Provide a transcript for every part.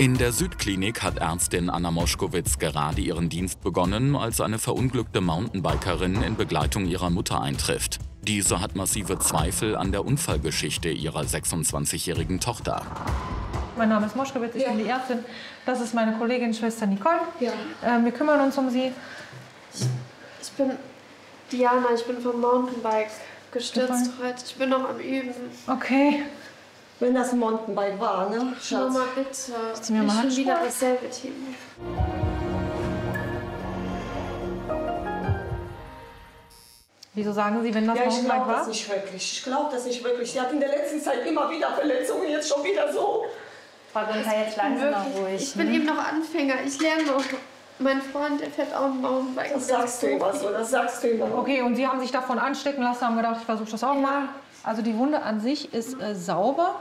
In der Südklinik hat Ärztin Anna Moschkowitz gerade ihren Dienst begonnen, als eine verunglückte Mountainbikerin in Begleitung ihrer Mutter eintrifft. Diese hat massive Zweifel an der Unfallgeschichte ihrer 26-jährigen Tochter. Mein Name ist Moschkowitz, ich Ja. bin die Ärztin. Das ist meine Kollegin, Schwester Nicole. Ja. Ähm, wir kümmern uns um sie. Ich bin Diana, ich bin vom Mountainbike gestürzt heute. Ich bin noch am Üben. Okay. Wenn das ein Mountainbike war, ne? Schatz. Mama, bitte. Ich zieh mir mal schon Handschuhe wieder dasselbe Team. Wieso sagen Sie, wenn das Ja, ich Mountainbike glaube das war? nicht wirklich. Ich glaube das nicht wirklich. Sie hat in der letzten Zeit immer wieder Verletzungen, jetzt schon wieder so. Frau Günther, jetzt mal Wirklich, ruhig. ich bin eben noch Anfänger. Ich lerne noch. Mein Freund, der fährt auch ein Mountainbike. Das sagst du immer so, das sagst du immer. Okay, und Sie haben sich davon anstecken lassen, haben gedacht, ich versuche das auch mal. Also die Wunde an sich ist äh, sauber.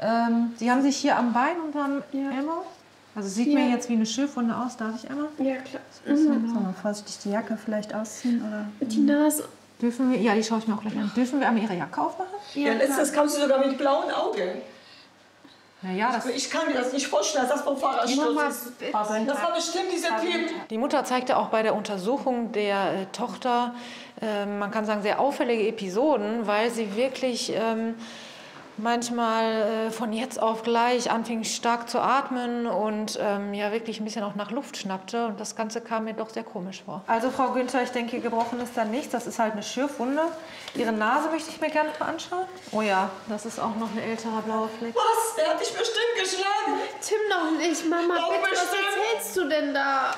Ähm, Sie haben sich hier am Bein und am Ärmel. Also sieht Ja. mir jetzt wie eine Schürfwunde aus, darf ich einmal? Ja, klar. Sollen wir vorsichtig die Jacke vielleicht ausziehen? Oder? Die Nase. Dürfen wir, ja, die schaue ich mir auch gleich an. Dürfen wir einmal Ihre Jacke aufmachen? Ja, letztes kamst du sogar mit blauen Augen. Naja, Ich kann mir das nicht vorstellen, dass das vom Fahrradsturz ist. Das war bestimmt dieser Typ. Die Mutter zeigte auch bei der Untersuchung der äh, Tochter, äh, man kann sagen, sehr auffällige Episoden, weil sie wirklich ähm, manchmal äh, von jetzt auf gleich anfing stark zu atmen und ähm, ja wirklich ein bisschen auch nach Luft schnappte. Und das Ganze kam mir doch sehr komisch vor. Also Frau Günther, ich denke, gebrochen ist da nichts. Das ist halt eine Schürfwunde. Ihre Nase möchte ich mir gerne mal anschauen. Oh ja, das ist auch noch ein älterer blauer Fleck. Was? Der hat dich bestimmt geschlagen. Tim noch nicht. Mama, Doch, bitte, was erzählst du denn da?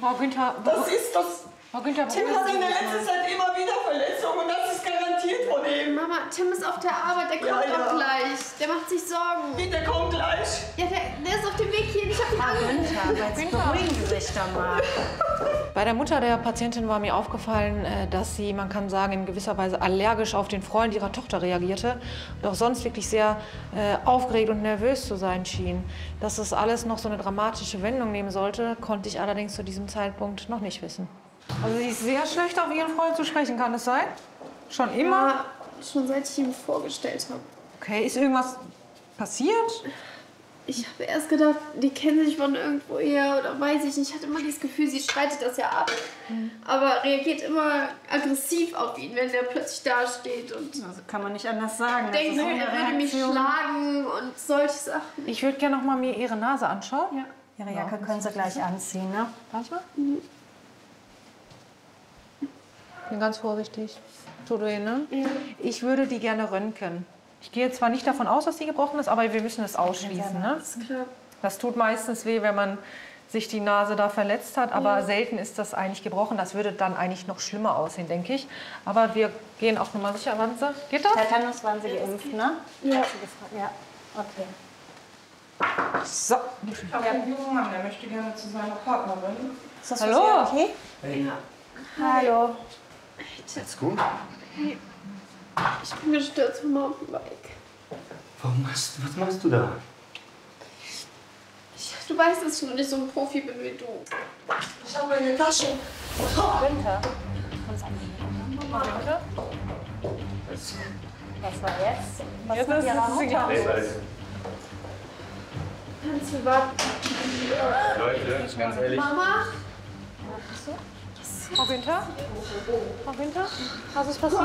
Frau Günther, Das ist das. Frau Günther, Tim hat in der letzten Zeit immer wieder Verletzungen und das ist garantiert von ihm. Mama, Tim ist auf der Arbeit, der kommt Ja, ja. auch gleich. Der macht sich Sorgen. Wie, der kommt gleich. Ja, der, der ist auf dem Weg hier. Ich hab ihn angerufen. Günther, jetzt beruhigen Sie sich doch mal. Bei der Mutter der Patientin war mir aufgefallen, äh, dass sie, man kann sagen, in gewisser Weise allergisch auf den Freund ihrer Tochter reagierte und auch sonst wirklich sehr äh, aufgeregt und nervös zu sein schien. Dass das alles noch so eine dramatische Wendung nehmen sollte, konnte ich allerdings zu diesem Zeitpunkt noch nicht wissen. Also sie ist sehr schlecht auf ihren Freund zu sprechen, kann es sein? Schon immer? Ja, schon seit ich ihn vorgestellt habe. Okay, ist irgendwas passiert? Ich habe erst gedacht, die kennen sich von irgendwoher oder weiß ich nicht. Ich hatte immer dieses Gefühl, sie streitet das ja ab. Aber reagiert immer aggressiv auf ihn, wenn er plötzlich dasteht und Also kann man nicht anders sagen. Das denkt, eine er würde mich schlagen und solche Sachen. Ich würde gerne noch mal mir ihre Nase anschauen. Ja. Ihre Jacke können Sie gleich anziehen, ne? Ich mal? Bin ganz vorsichtig. Weh, ne? Ich würde die gerne röntgen. Ich gehe zwar nicht davon aus, dass die gebrochen ist, aber wir müssen es ausschließen. Ne? Klar. Das tut meistens weh, wenn man sich die Nase da verletzt hat, aber selten ist das eigentlich gebrochen. Das würde dann eigentlich noch schlimmer aussehen, denke ich. Aber wir gehen auch nochmal sicher. Sie, geht das? Tetanus waren Sie geimpft, ne? Ja. Ja, okay. So. Ich habe einen jungen Mann, der möchte gerne zu seiner Partnerin. Ist das Hallo? für Sie okay? Hallo. Jetzt gut? Ich bin gestürzt vom Mountainbike. Warum machst, was machst du da? Ich, du weißt, dass ich noch nicht so ein Profi bin wie du. Ich habe meine Tasche. Günther. Uns annehmen. Was war jetzt? Was Jetzt ist es egal. Kannst du warten? Leute, ganz ehrlich. Mama? Frau Günther? Frau Günther? Was ist passiert?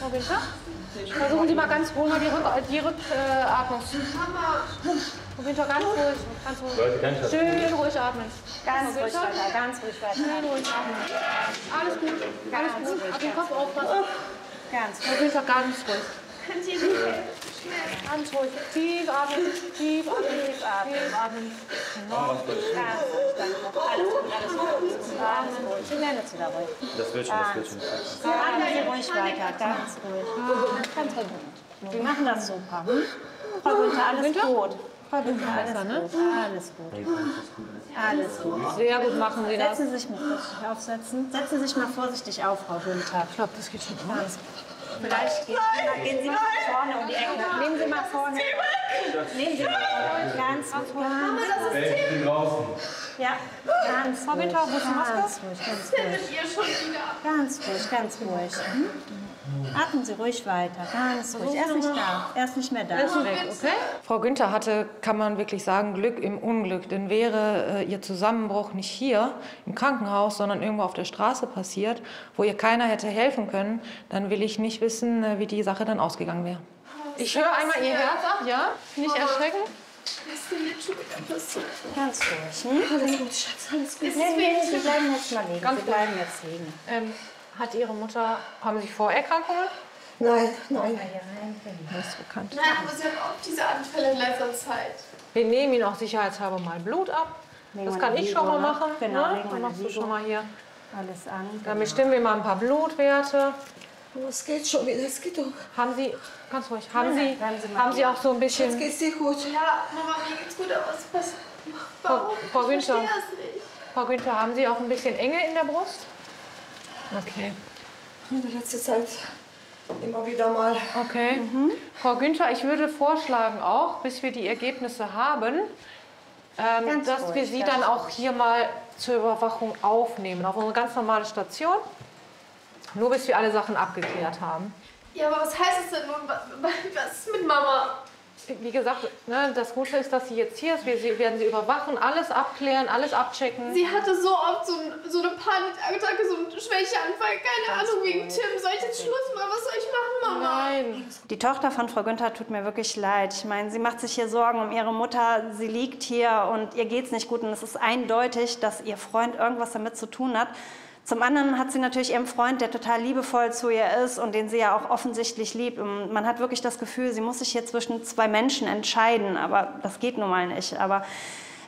Frau Günther? Versuchen Sie mal ganz ruhig mal die, Rück die Rückatmung. Mama? Frau Günther, ganz ruhig. Ganz ruhig. Schön. Ruhig atmen. Ganz ruhig weiter, ganz ruhig weiter. Schön ruhig atmen. Alles gut, alles Ganz gut. ruhig, Auf den Kopf aufpassen. Ganz Frau Günther, ganz ruhig. Könnt ihr nicht helfen? Ganz ruhig. Tief atmen, tief atmen, tief atmen. Tief atmen. Ganz ruhig. Alles gut, alles gut. Alles ruhig. Sie werden jetzt wieder ruhig. Das wird schon, das wird schon. Ganz ruhig weiter, ganz ruhig. Ganz ruhig. Wir machen das super. Hm? Frau Günther, alles gut. Frau Günther, alles gut. Alles gut. Alles gut. Sehr gut machen Sie das. Setzen Sie sich mal vorsichtig aufsetzen. Setzen Sie sich mal vorsichtig auf, Frau Günther. Ich glaube, das geht schon. Ganz gut. Vielleicht gehen, gehen Sie mal vorne um die Ecke. Nehmen Sie mal vorne. Nehmen Sie mal vorne. Ganz gut. Ganz Ey, ich bin draußen. Ja, ganz Frau Winter, wo ist die Maske? Ganz ruhig, ganz ruhig. Schon wieder. Ganz ruhig, ganz ruhig. Atmen Sie ruhig weiter, ganz ruhig. Er ist nicht da, er ist nicht mehr da. Frau Günther hatte, kann man wirklich sagen, Glück im Unglück. Denn wäre äh, ihr Zusammenbruch nicht hier im Krankenhaus, sondern irgendwo auf der Straße passiert, wo ihr keiner hätte helfen können, dann will ich nicht wissen, äh, wie die Sache dann ausgegangen wäre. Ich höre einmal ihr Herz ab, ja? Nicht erschrecken. Was ist denn jetzt schon wieder passiert? Ganz ruhig. Hm? Alles gut, Schatz, alles gut. Nee, nee, Sie bleiben jetzt mal liegen. Ganz Sie bleiben jetzt liegen. Ähm, hat Ihre Mutter, haben Sie Vorerkrankungen? Nein, nein. Das ist bekannt. Nein, aber sie hat auch diese Anfälle in letzter Zeit. Wir nehmen Ihnen auch sicherheitshalber mal Blut ab. Das kann ich schon mal ne? machen. Genau, ne? legen wir Dann machst du schon mal hier. Alles an. Dann bestimmen wir mal ein paar Blutwerte. Oh, es geht schon wieder, es geht doch. Haben Sie, ganz ruhig, haben Sie, haben Sie auch so ein Es bisschen, geht dir gut. Ja, Mama, mir geht's gut, aber was passiert? Warum? Frau Ich Günther. verstehe das nicht. Frau Günther, haben Sie auch ein bisschen Enge in der Brust? Okay. In der letzten Zeit immer wieder mal. Okay. Frau Günther, ich würde vorschlagen auch, bis wir die Ergebnisse haben, ähm, dass wir ruhig, Sie ganz dann auch hier mal zur Überwachung aufnehmen, auf unsere ganz normale Station. Nur bis wir alle Sachen abgeklärt haben. Ja, aber was heißt das denn nun? Was was ist mit Mama? Wie gesagt, ne, das Gute ist, dass sie jetzt hier ist. Wir sie, werden sie überwachen, alles abklären, alles abchecken. Sie hatte so oft so, ein, so eine Panikattacke, so einen Schwächeanfall. Keine Ahnung, wegen Tim. Soll ich jetzt Schluss machen? Was soll ich machen, Mama? Nein. Die Tochter von Frau Günther tut mir wirklich leid. Ich meine, sie macht sich hier Sorgen um ihre Mutter. Sie liegt hier und ihr geht's nicht gut. Und es ist eindeutig, dass ihr Freund irgendwas damit zu tun hat. Zum anderen hat sie natürlich ihren Freund, der total liebevoll zu ihr ist und den sie ja auch offensichtlich liebt. Und man hat wirklich das Gefühl, sie muss sich hier zwischen zwei Menschen entscheiden. Aber das geht nun mal nicht. Aber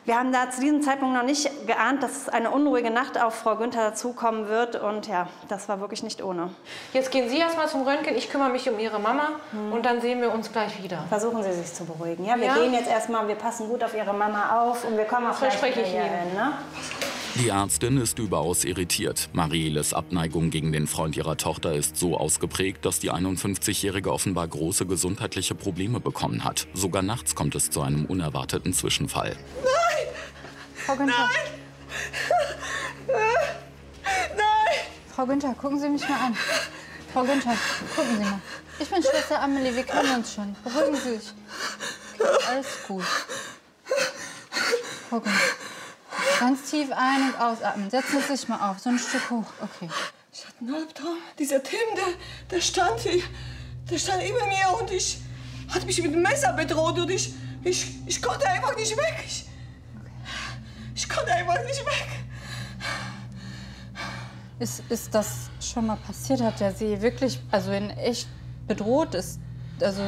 wir haben da zu diesem Zeitpunkt noch nicht geahnt, dass eine unruhige Nacht auf Frau Günther dazukommen wird. Und ja, das war wirklich nicht ohne. Jetzt gehen Sie erstmal zum Röntgen, ich kümmere mich um Ihre Mama und dann sehen wir uns gleich wieder. Versuchen Sie sich zu beruhigen. Ja, wir Ja. gehen jetzt erstmal, wir passen gut auf Ihre Mama auf und wir kommen auch gleich verspreche wieder ich Ihnen. hin, ne? Die Ärztin ist überaus irritiert. Marieles Abneigung gegen den Freund ihrer Tochter ist so ausgeprägt, dass die 51-Jährige offenbar große gesundheitliche Probleme bekommen hat. Sogar nachts kommt es zu einem unerwarteten Zwischenfall. Frau Günther. Frau Günther, gucken Sie mich mal an. Frau Günther, gucken Sie mal. Ich bin Schwester Amelie, wir kennen uns schon. Beruhigen Sie sich. Okay, alles gut. Frau Günther, ganz tief ein- und ausatmen. Setzen Sie sich mal auf, so ein Stück hoch. Okay. Ich hatte einen Albtraum. Dieser Tim, der, der stand hier. Der stand über mir und ich hat mich mit dem Messer bedroht und ich, ich, ich konnte einfach nicht weg. Ich, ich konnte einfach nicht weg. Ist, ist das schon mal passiert? Hat er Sie wirklich, also in echt bedroht? Ist, also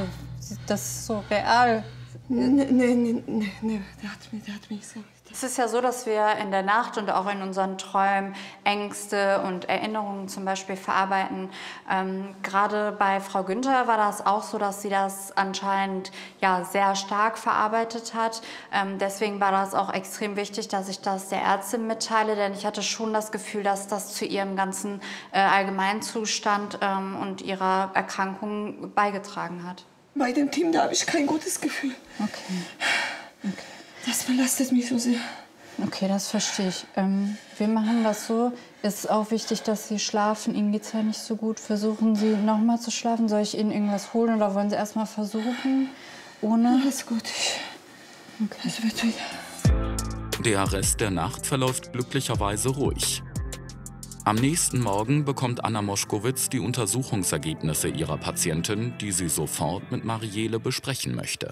das ist so real? Nee, nee, nee, nee, nee. Der hat mich, der hat mich so. Es ist ja so, dass wir in der Nacht und auch in unseren Träumen Ängste und Erinnerungen zum Beispiel verarbeiten. Ähm, Gerade bei Frau Günther war das auch so, dass sie das anscheinend ja sehr stark verarbeitet hat. Ähm, deswegen war das auch extrem wichtig, dass ich das der Ärztin mitteile, denn ich hatte schon das Gefühl, dass das zu ihrem ganzen äh, Allgemeinzustand ähm, und ihrer Erkrankung beigetragen hat. Bei dem Team, da habe ich kein gutes Gefühl. Okay. Das belastet mich so sehr. Okay, das verstehe ich. Ähm, wir machen das so. Es ist auch wichtig, dass Sie schlafen. Ihnen geht es ja nicht so gut. Versuchen Sie noch mal zu schlafen. Soll ich Ihnen irgendwas holen oder wollen Sie erst mal versuchen? Ohne? Alles gut. Ich, Es wird wieder. Der Rest der Nacht verläuft glücklicherweise ruhig. Am nächsten Morgen bekommt Anna Moschkowitz die Untersuchungsergebnisse ihrer Patientin, die sie sofort mit Marielle besprechen möchte.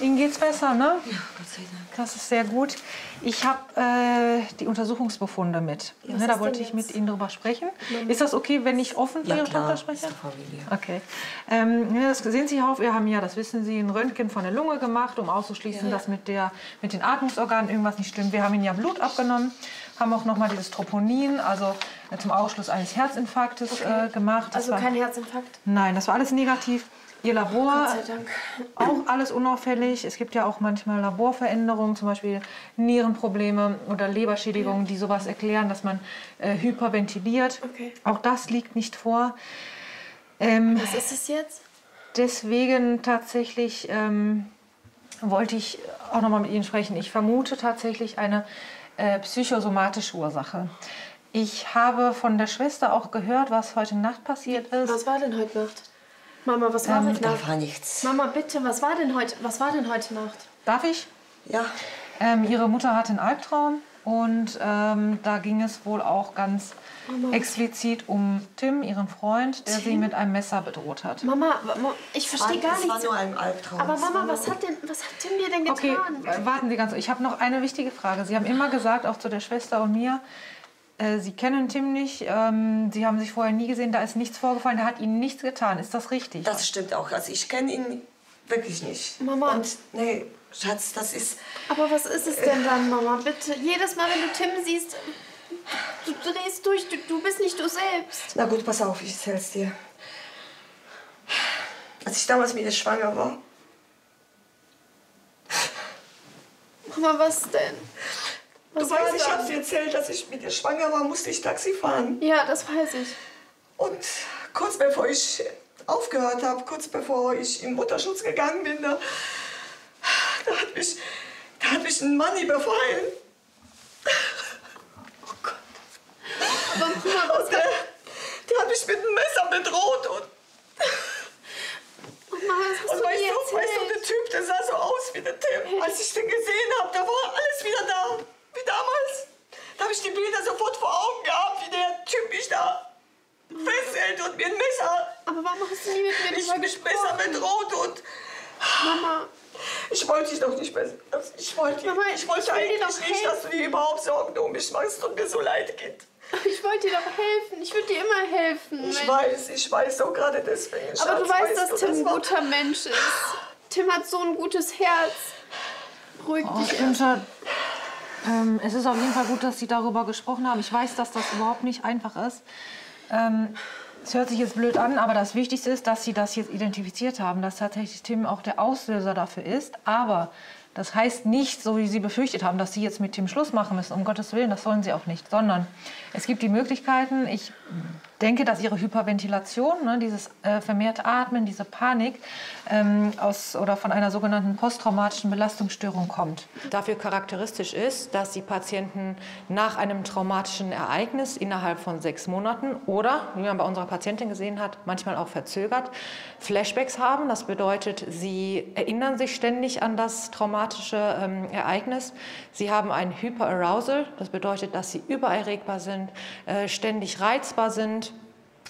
Ihnen geht's besser, ne? Ja, Gott sei Dank. Das ist sehr gut. Ich habe äh, die Untersuchungsbefunde mit. ne, da wollte ich mit Ihnen drüber sprechen. Ist das okay, wenn ich offen zu Ja, klar. Tochter spreche? Okay. Ähm, ja, das sehen Sie auf, wir haben ja, das wissen Sie, ein Röntgen von der Lunge gemacht, um auszuschließen, dass mit, der, mit den Atmungsorganen irgendwas nicht stimmt. Wir haben Ihnen ja Blut abgenommen, haben auch noch mal dieses Troponin, also äh, zum Ausschluss eines Herzinfarktes äh, gemacht. Das Also war, kein Herzinfarkt. Nein, das war alles negativ. Ihr Labor auch alles unauffällig. Es gibt ja auch manchmal Laborveränderungen, zum Beispiel Nierenprobleme oder Leberschädigungen, die sowas erklären, dass man äh, hyperventiliert. Okay. Auch das liegt nicht vor. Ähm, Was ist es jetzt? deswegen tatsächlich ähm, wollte ich auch noch mal mit Ihnen sprechen. Ich vermute tatsächlich eine äh, psychosomatische Ursache. Ich habe von der Schwester auch gehört, was heute Nacht passiert ist. Was war denn heute Nacht? Mama, was war Ähm, heute da Nacht? war nichts. Mama, bitte, was war denn heute, was war denn heute Nacht? Darf ich? Ja. Ähm, ihre Mutter hatte einen Albtraum und ähm, da ging es wohl auch ganz Mama. explizit um Tim, ihren Freund, der sie Tim? mit einem Messer bedroht hat. Mama, ich verstehe gar nichts. war nur ein Albtraum. Aber Mama, was hat denn, was hat Tim dir denn Okay, getan? äh, warten Sie ganz. Ich habe noch eine wichtige Frage. Sie haben immer gesagt, auch zu der Schwester und mir, äh, Sie kennen Tim nicht, ähm, Sie haben sich vorher nie gesehen, da ist nichts vorgefallen, der hat Ihnen nichts getan. Ist das richtig? Das stimmt auch. Also ich kenne ihn wirklich nicht. Mama. Und nee, Schatz, das ist. Aber was ist es denn dann, Mama? Bitte, jedes Mal, wenn du Tim siehst, du drehst durch, du, du bist nicht du selbst. Na gut, pass auf, ich erzähl's dir. Als ich damals mit ihr schwanger war, Mama, was denn? Du weißt, ich hab's dir erzählt, dass ich mit ihr schwanger war, musste ich Taxi fahren. Ja, das weiß ich. Und kurz bevor ich aufgehört habe, kurz bevor ich in Mutterschutz gegangen bin, da, da, hat, mich, da hat mich ein Mann überfallen. Aber Mama, was Und der, der hat mich mit einem Messer bedroht. Und, Mama, was und weißt, du, weißt du, der? Typ, der sah so aus wie der Tim. Als ich den gesehen habe, da war alles wieder. Da habe ich die Bilder sofort vor Augen gehabt, wie der Typ mich da festhält und mir ein Messer, Aber warum hast du nie mit mir mich drüber mit Messer bedroht und Mama, ich wollte dich doch nicht besser. Ich wollte, Mama, ich wollte ich eigentlich doch nicht, dass du dir überhaupt Sorgen um mich machst. Tut mir so leid, Kind. ich wollte dir doch helfen. Ich würde dir immer helfen. Ich Mensch. weiß, ich weiß so gerade deswegen. Aber du Schatz, weißt, dass du, Tim ein guter Mensch ist. Tim hat so ein gutes Herz. Beruhig Oh, dich. Günther, ähm, es ist auf jeden Fall gut, dass Sie darüber gesprochen haben. Ich weiß, dass das überhaupt nicht einfach ist. Ähm, es hört sich jetzt blöd an, aber das Wichtigste ist, dass Sie das jetzt identifiziert haben, dass tatsächlich Tim auch der Auslöser dafür ist. Aber das heißt nicht, so wie Sie befürchtet haben, dass Sie jetzt mit Tim Schluss machen müssen. Um Gottes Willen, das sollen Sie auch nicht. Sondern es gibt die Möglichkeiten, ich denke, dass Ihre Hyperventilation, ne, dieses äh, vermehrte Atmen, diese Panik ähm, aus, oder von einer sogenannten posttraumatischen Belastungsstörung kommt. Dafür charakteristisch ist, dass die Patienten nach einem traumatischen Ereignis innerhalb von sechs Monaten oder, wie man bei unserer Patientin gesehen hat, manchmal auch verzögert, Flashbacks haben. Das bedeutet, sie erinnern sich ständig an das traumatische ähm, Ereignis. Sie haben ein Hyperarousal, das bedeutet, dass sie übererregbar sind, äh, ständig reizbar sind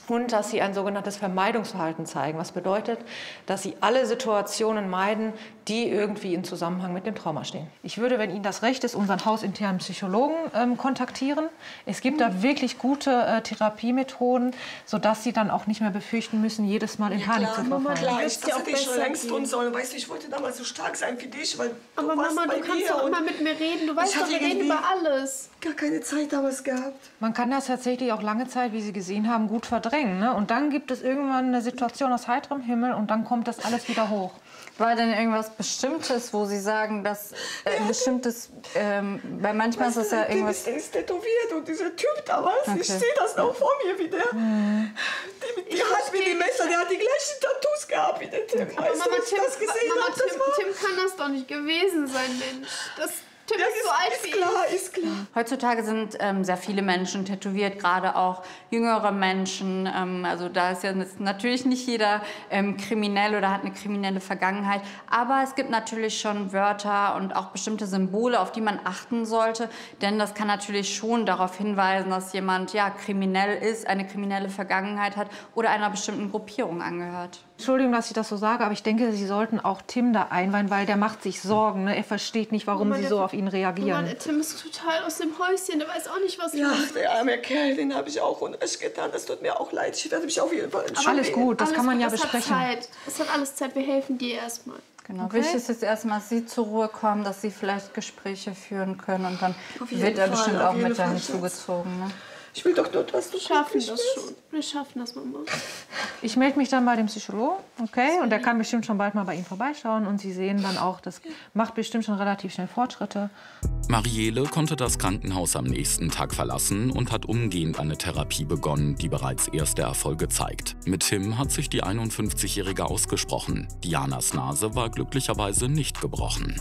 und dass sie ein sogenanntes Vermeidungsverhalten zeigen. Was bedeutet, dass sie alle Situationen meiden, die irgendwie in Zusammenhang mit dem Trauma stehen. Ich würde, wenn Ihnen das recht ist, unseren hausinternen Psychologen ähm, kontaktieren. Es gibt da wirklich gute äh, Therapiemethoden, sodass Sie dann auch nicht mehr befürchten müssen, jedes Mal in Panik zu Mama, verfallen. klar, Wird's ich, das auch hätte ich schon längst gehen. tun sollen. Weißt du, ich wollte damals so stark sein für dich, weil Aber Mama, bei du kannst doch immer mit mir reden. Du weißt ich doch, wir reden über alles. gar keine Zeit damals gehabt. Man kann das tatsächlich auch lange Zeit, wie Sie gesehen haben, gut verdrängen. Ne? Und dann gibt es irgendwann eine Situation aus heiterem Himmel und dann kommt das alles wieder hoch. War denn irgendwas Bestimmtes, wo Sie sagen, dass äh, ein bestimmtes, ähm, weil manchmal ist es ja irgendwas. ist, der ist tätowiert und dieser Typ damals, ich Okay. sehe das noch vor mir, wie der, Hm. der, der hat mit dem Messer, der hat die gleichen Tattoos gehabt wie der Tim. Aber Weißt Mama, du, Tim, ich das gesehen Mama habe, das Tim, war... Tim kann das doch nicht gewesen sein, Mensch. Das, Tim Ja, ist so alt ist wie klar, ist klar. Heutzutage sind ähm, sehr viele Menschen tätowiert, gerade auch jüngere Menschen. Ähm, also da ist ja natürlich nicht jeder ähm, kriminell oder hat eine kriminelle Vergangenheit. Aber es gibt natürlich schon Wörter und auch bestimmte Symbole, auf die man achten sollte. Denn das kann natürlich schon darauf hinweisen, dass jemand ja kriminell ist, eine kriminelle Vergangenheit hat oder einer bestimmten Gruppierung angehört. Entschuldigung, dass ich das so sage, aber ich denke, Sie sollten auch Tim da einweihen, weil der macht sich Sorgen. Ne? Er versteht nicht, warum Mama, Sie so auf ihn reagieren. der Tim ist total aus dem Häuschen. Der weiß auch nicht, was Ja, ist. der arme Kerl, den habe ich auch Unrecht getan. Das tut mir auch leid. Ich werde mich auf jeden Fall entschuldigen. Alles gut, das Alles kann man gut, ja besprechen. Hat Zeit. Es hat alles Zeit. Wir helfen dir erstmal. Genau. Wichtig ist jetzt erstmal, dass Sie zur Ruhe kommen, dass Sie vielleicht Gespräche führen können und dann wird er bestimmt auch mit dahin zugezogen. Ne? Ich will doch nur, dass du Wir schaffen das bist. schon. Wir schaffen das, Mama. Ich melde mich dann bei dem Psychologen, okay? Und der kann bestimmt schon bald mal bei Ihnen vorbeischauen. Und Sie sehen dann auch, das macht bestimmt schon relativ schnell Fortschritte. Marielle konnte das Krankenhaus am nächsten Tag verlassen und hat umgehend eine Therapie begonnen, die bereits erste Erfolge zeigt. Mit Tim hat sich die 51-Jährige ausgesprochen. Dianas Nase war glücklicherweise nicht gebrochen.